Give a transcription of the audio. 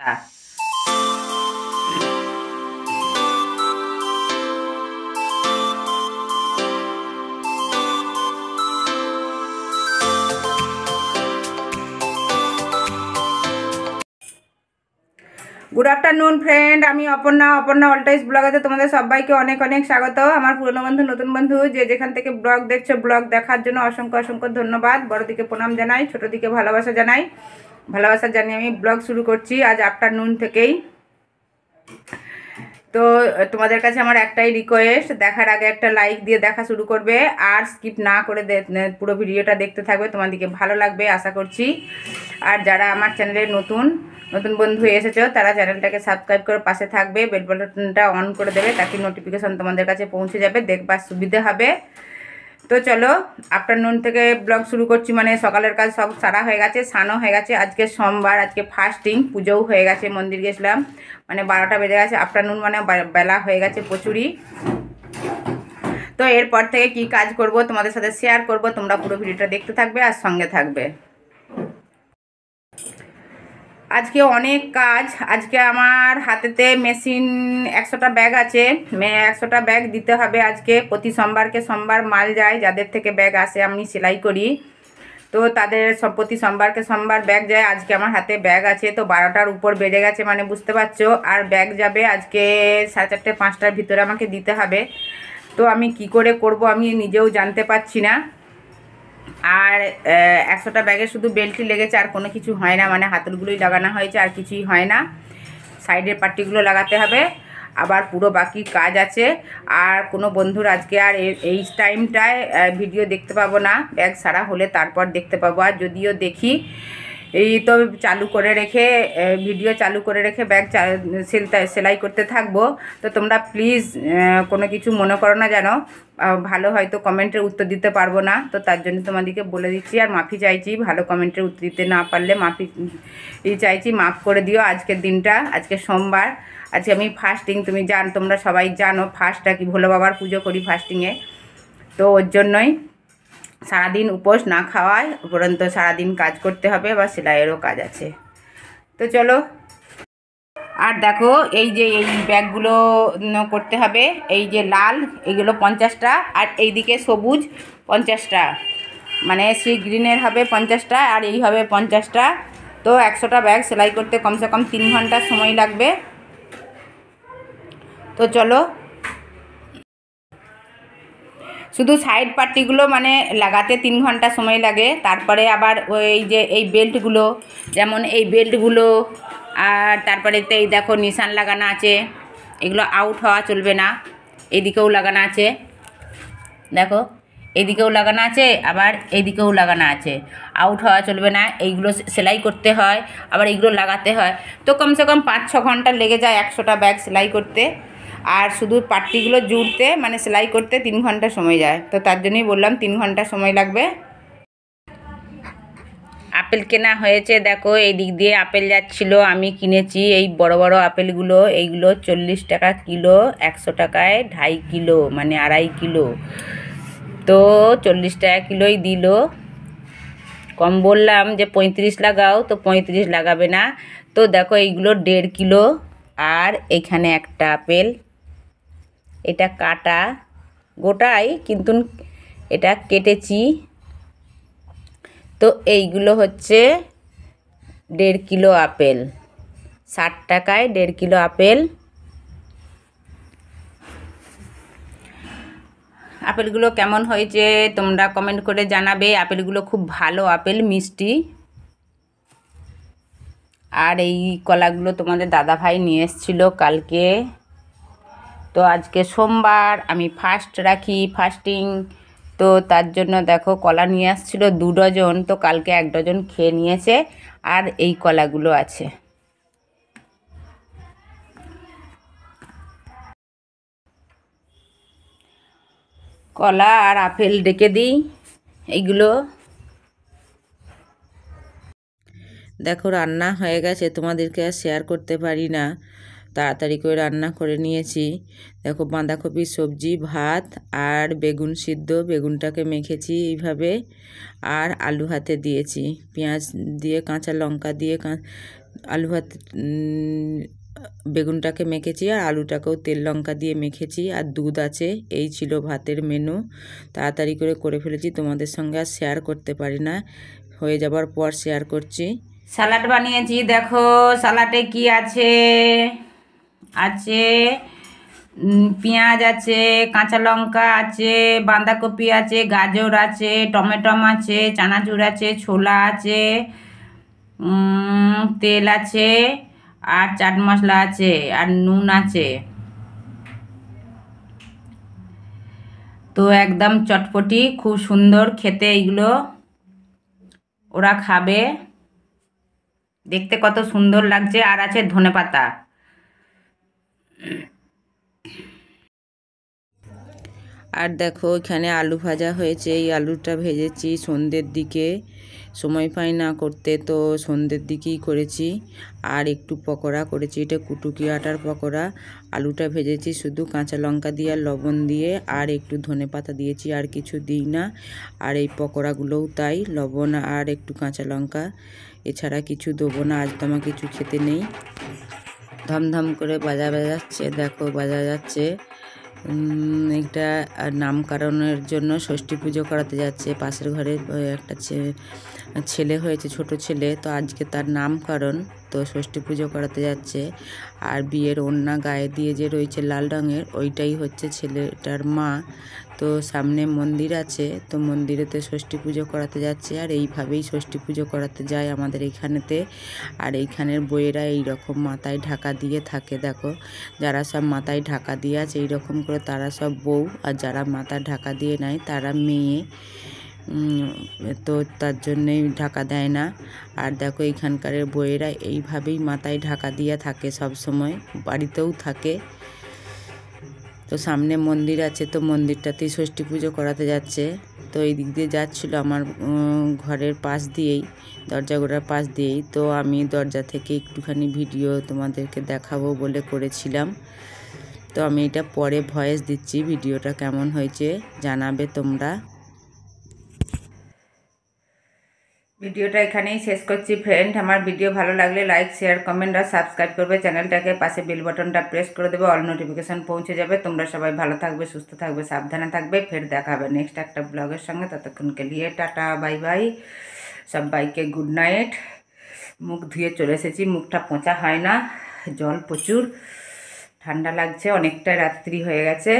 Good afternoon friend আমি অপর্ণা অপর্ণা অলটাইজ ব্লগেতে তোমাদের সবাইকে অনেক অনেক স্বাগত। আমার পুরনো বন্ধু, নতুন বন্ধু, যে যেখান থেকে ব্লগ দেখছ ব্লগ দেখার জন্য অসংখ্য অসংখ্য ধন্যবাদ। বড়দিকে প্রণাম জানাই, ছোটোদিকে ভালোবাসা জানাই। ভালোবাসা জানিয়ে আমি ব্লগ শুরু করছি আজ আফটারনুন থেকেই। তো, তোমাদের কাছে আমার একটাই রিকোয়েস্ট দেখার আগে একটা লাইক দিয়ে দেখা শুরু করবে, আর স্কিপ না করে পুরো ভিডিওটা দেখতে থাকবে তোমাদেরকে ভালো লাগবে, আশা করছি। আর যারা আমার চ্যানেলে নতুন নতুন বন্ধু এসেছ, তারা চ্যানেলটাকে সাবস্ক্রাইব করে পাশে থাকবে বেল বাটনটা অন করে দেবে তাকে নোটিফিকেশান তোমাদের কাছে পৌঁছে যাবে, দেখবার সুবিধে হবে। তো চলো আফটারনুন থেকে ব্লগ শুরু করছি মানে সকালের কাজ সব সারা হয়ে গেছে সানও হয়ে গেছে। আজকে সোমবার, আজকে ফার্স্টিং পুজোও হয়ে গেছে, মন্দির গেছিলাম। মানে বারোটা বেজে গেছে আফটারনুন মানে বেলা হয়ে গেছে প্রচুরই। তো এরপর থেকে কি কাজ করব তোমাদের সাথে শেয়ার করব, তোমরা পুরো ভিডিওটা দেখতে থাকবে আর সঙ্গে থাকবে। আজকে অনেক কাজ। আজকে আমার হাতেতে মেশিন একশোটা ব্যাগ আছে। একশোটা ব্যাগ দিতে হবে আজকে। প্রতি সোমবারকে সোমবার মাল যায়, যাদের থেকে ব্যাগ আসে আমি সেলাই করি। তো তাদের সব প্রতি সোমবারকে সোমবার ব্যাগ যায়। আজকে আমার হাতে ব্যাগ আছে, তো বারোটার উপর বেড়ে গেছে মানে বুঝতে পারছ। আর ব্যাগ যাবে আজকে সাড়ে চারটে, পাঁচটার ভিতরে আমাকে দিতে হবে। তো আমি কি করে করব আমি নিজেও জানতে পারছি না। আর একশোটা ব্যাগে শুধু বেল্টই লেগেছে, আর কোনো কিছু হয় না মানে হাতলগুলোই লাগানো হয়েছে, আর কিছুই হয় না। সাইডের পার্টিগুলো লাগাতে হবে, আবার পুরো বাকি কাজ আছে। আর কোনো বন্ধুর আজকে আর এই টাইমটায় ভিডিও দেখতে পাবো না, ব্যাগ সারা হলে তারপর দেখতে পাবো। আর যদিও দেখি এই তো চালু করে রেখে ভিডিও চালু করে রেখে ব্যাগ সেলাই করতে থাকব। তো তোমরা প্লিজ কোনো কিছু মনে করো না যেন। ভালো হয়তো কমেন্টের উত্তর দিতে পারব না। তো তার জন্য তোমাদেরকে বলে দিচ্ছি আর মাফি চাইছি। ভালো কমেন্টের উত্তর দিতে না পারলে মাফি চাইছি মাফ করে দিও আজকের দিনটা। আজকে সোমবার। আজকে আমি ফাস্টিং তুমি জান, তোমরা সবাই জানো ফাস্টটা কি, ভোলো বাবার পুজো করি ফাস্টিংয়ে তো ওর জন্যই। সারাদিন উপোস না খাওয়ায়, উপরন্ত সারাদিন কাজ করতে হবে, বা সেলাইয়েরও কাজ আছে। তো চলো, আর দেখো, এই যে এই ব্যাগগুলো করতে হবে। এই যে লাল এইগুলো পঞ্চাশটা, আর এইদিকে সবুজ পঞ্চাশটা। মানে সি গ্রিনের হবে পঞ্চাশটা, আর এই হবে পঞ্চাশটা। তো একশোটা ব্যাগ সেলাই করতে কমসে কম তিন ঘণ্টা সময় লাগবে। তো চলো শুধু সাইড পার্টিগুলো মানে লাগাতে তিন ঘণ্টা সময় লাগে। তারপরে আবার ওই যে এই বেল্টগুলো, যেমন এই বেল্টগুলো, আর তারপরে এই দেখো নিশান লাগানো আছে। এগুলো আউট হওয়া চলবে না। এদিকেও লাগানো আছে। দেখো, এদিকেও লাগানো আছে, আবার এদিকেও লাগানো আছে। আউট হওয়া চলবে না, এইগুলো সেলাই করতে হয়, আবার এইগুলো লাগাতে হয়। তো কমসে কম পাঁচ ছ ঘণ্টা লেগে যায় একশোটা ব্যাগ সেলাই করতে। আর শুধু পাট্টিগুলো জুড়তে মানে সেলাই করতে তিন ঘণ্টা সময় যায়। তো তার জন্যই বললাম তিন ঘণ্টা সময় লাগবে। আপেল কেনা হয়েছে, দেখো, এই দিক দিয়ে আপেল যাচ্ছিল, আমি কিনেছি এই বড় বড় আপেলগুলো, এইগুলো চল্লিশ টাকা কিলো, একশো টাকায় ঢাই কিলো মানে আড়াই কিলো। তো চল্লিশ টাকা কিলোই দিল। কম বললাম যে পঁয়ত্রিশ লাগাও, তো পঁয়ত্রিশ লাগাবে না। তো দেখো, এইগুলো দেড় কিলো, আর এখানে একটা আপেল। এটা কাটা, গোটাই কিন্তু এটা কেটেছি। তো এইগুলো হচ্ছে দেড় কিলো আপেল, ষাট টাকায় দেড় কিলো আপেল। আপেলগুলো কেমন হয়েছে তোমরা কমেন্ট করে জানাবে। আপেলগুলো খুব ভালো আপেল, মিষ্টি। আর এই কলাগুলো তোমাদের দাদাভাই নিয়ে এসেছিল কালকে। তো আজকে সোমবার, আমি ফাস্ট রাখি ফাস্টিং তো তার জন্য দেখো কলা নিয়ে আসছিল দু ডজন, তো কালকে এক ডজন খেয়ে নিয়েছে, আর এই কলাগুলো আছে। কলা আর আপেল ডেকে দিই, এইগুলো। দেখো রান্না হয়ে গেছে, তোমাদেরকে আর শেয়ার করতে পারি না। তাড়াতাড়ি করে রান্না করে নিয়েছি। দেখো বাঁধাকপির সবজি ভাত আর বেগুন সিদ্ধ। বেগুনটাকে মেখেছি এইভাবে আর আলু হাতে দিয়েছি। পেঁয়াজ দিয়ে কাঁচা লঙ্কা দিয়ে আলু উম, বেগুনটাকে মেখেছি আর আলুটাকেও তেল লঙ্কা দিয়ে মেখেছি। আর দুধ আছে এই ছিল ভাতের মেনু। তাড়াতাড়ি করে করে ফেলেছি তোমাদের সঙ্গে আর শেয়ার করতে পারি না। হয়ে যাবার পর শেয়ার করছি। স্যালাড বানিয়েছি দেখো স্যালাডে কি আছে? আছে পেঁয়াজ আছে, কাঁচা লঙ্কা আছে, বাঁধাকপি আছে, গাজর আছে, টমেটম আছে, চানাচুর আছে, ছোলা আছে তেল আছে, আর চাট মশলা আছে, আর নুন আছে। তো একদম চটপটি, খুব সুন্দর খেতে এইগুলো। ওরা খাবে। দেখতে কত সুন্দর লাগছে, আর আছে ধনেপাতা। আর দেখো, এখানে আলু ভাজা হয়েছে। এই আলুটা ভেজেছি সন্ধ্যের দিকে। সময় পাই না করতে, তো সন্ধ্যের দিকেই করেছি। আর একটু পকোড়া করেছি। এটা কুটুকি আটার পকোড়া। আলুটা ভেজেছি শুধু কাঁচা লঙ্কা দিয়ে আর লবণ দিয়ে, আর একটু ধনে পাতা দিয়েছি, আর কিছু দিই না। আর এই পকোড়াগুলোও তাই, লবণ আর একটু কাঁচা লঙ্কা। এছাড়া কিছু দেবো না, আজ তো আমার কিছু খেতে নেই। ধমধম করে বাজা বাজাচ্ছে, দেখো বাজা যাচ্ছে। আর নামকরণের জন্য ষষ্ঠী পুজো করাতে যাচ্ছে। পাশের ঘরে একটা ছেলে হয়েছে, ছোট ছেলে, তো আজকে তার নামকরণ তো ষষ্ঠী পুজো করাতে যাচ্ছে। আর বিয়ের ওড়না গায়ে দিয়ে যে রয়েছে লাল রঙের, ওইটাই হচ্ছে ছেলেটার মা। তো সামনে মন্দির আছে, তো মন্দিরেতে ষষ্ঠী পুজো করাতে যাচ্ছে। আর এইভাবেই ষষ্ঠী পুজো করাতে যায় আমাদের এইখানেতে আর এইখানের বইয়েরা এই রকম মাথায় ঢাকা দিয়ে থাকে, দেখো। যারা সব মাথায় ঢাকা দিয়ে আছে, এইরকম করে তারা সব বউ। আর যারা মাথা ঢাকা দিয়ে নেয় তারা মেয়ে। তো তার জন্যেই ঢাকা দেয় না। আর দেখো এইখানকার বইয়েরা এইভাবেই মাথায় ঢাকা দিয়ে থাকে সব সময়। বাড়িতেও থাকে। তো সামনে মন্দির আছে, তো মন্দিরটাতেই ষষ্ঠী পুজো করাতে যাচ্ছে। তো এই দিক দিয়ে যাচ্ছিল আমার ঘরের পাশ দিয়েই, দরজা গোড়ার পাশ দিয়েই। তো আমি দরজা থেকে একটুখানি ভিডিও তোমাদেরকে দেখাবো বলে করেছিলাম। তো আমি এটা পরে ভয়েস দিচ্ছি ভিডিওটা কেমন হয়েছে, জানাবে তোমরা। ভিডিওটা এখানেই শেষ করছি ফ্রেন্ড আমার ভিডিও ভালো লাগলে লাইক শেয়ার কমেন্ট আর সাবস্ক্রাইব করবে। চ্যানেলটাকে পাশে বেল বাটনটা প্রেস করে দেবে অল নোটিফিকেশন পৌঁছে যাবে। তোমরা সবাই ভালো থাকবে, সুস্থ থাকবে, সাবধানে থাকবে। ফের দেখা হবে নেক্সট একটা ব্লগের সঙ্গে। ততক্ষণকে নিয়ে টাটা বাই বাই সবাইকে গুড নাইট মুখ ধুয়ে চলে এসেছি, মুখটা পোঁচা হয় না, জল প্রচুর। ঠান্ডা লাগছে, অনেকটা রাত্রি হয়ে গেছে।